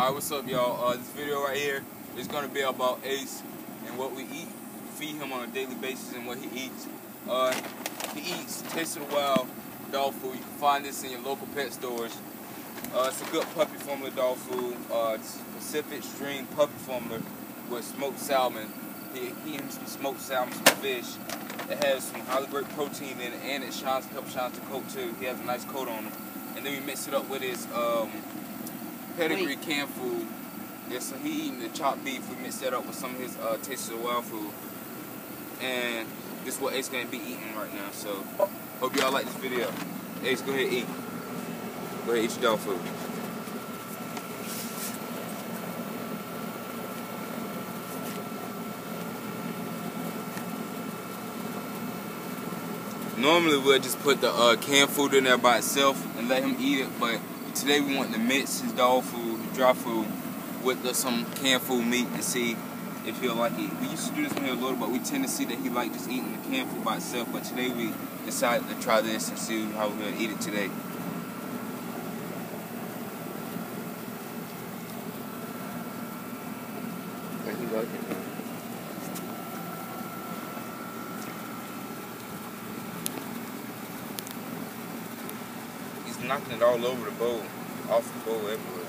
Alright, what's up, y'all? Uh, this video right here is going to be about Ace and what we eat, feed him on a daily basis and what he eats. Uh, he eats Taste of the Wild dog food. You can find this in your local pet stores. Uh, it's a good puppy formula dog food. Uh, it's Pacific Stream puppy formula with smoked salmon. He, eats some smoked salmon, some fish. It has some highly great protein in it, and it shines, helps shine the coat too. He has a nice coat on him. And then we mix it up with his um, pedigree Wait. canned food. So he eating the chopped beef. We mixed that up with some of his uh, Taste of Wild food. And this is what Ace gonna be eating right now. So hope y'all like this video. Ace, go ahead eat. Go ahead eat your dog food. Normally we'll just put the uh, canned food in there by itself and let him eat it, but today we want to mix his dog food, dry food, with the, some canned food meat and see if he'll like it. We used to do this when he was little, but we tend to see that he like just eating the canned food by itself. But today we decided to try this and see how we're gonna eat it today. He like knocking it all over the bowl, off the bowl everywhere.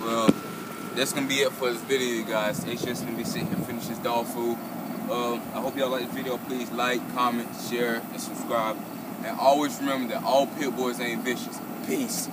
Well, that's gonna be it for this video, guys. It's just gonna be sitting here finishing this dog food. Um, I hope y'all like the video. Please like, comment, share, and subscribe. And always remember that all pit bulls ain't vicious. Peace.